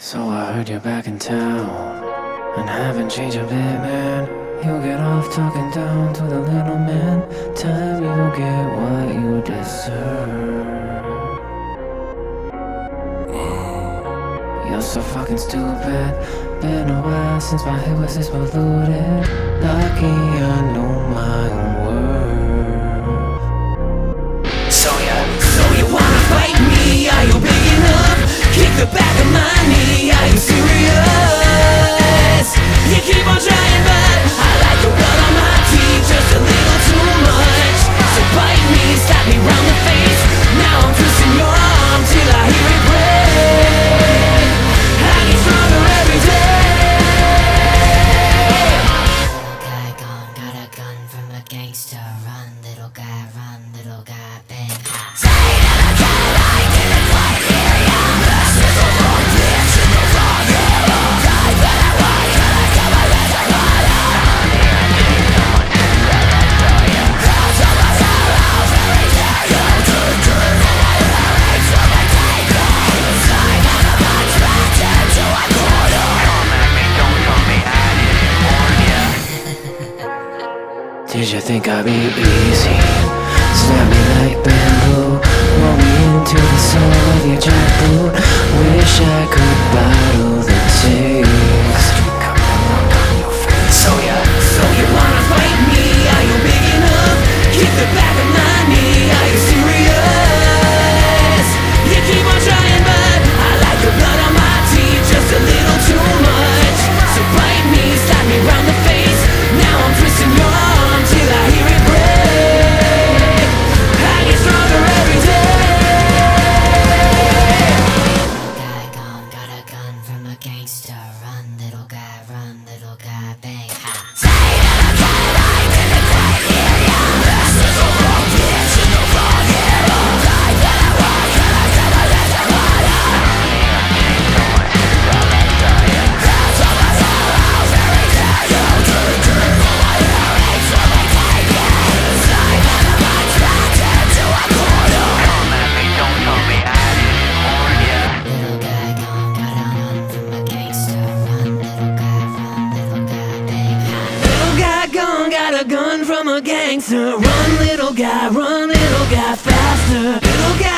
So I heard you're back in town and haven't changed a bit, man. You get off talking down to the little man. Time you get what you deserve. You're so fucking stupid. Been a while since my head was this polluted. Lucky I know my own worth. My knee. Serious? You keep on trying, but I like blood on my teeth just a little too much. So bite me, slap me round the face. Now I'm twisting your arm till I hear Did you think I'd be easy? Snap me like bamboo little guy, a gun from a gangster. Run, little guy, run, little guy, faster. Little guy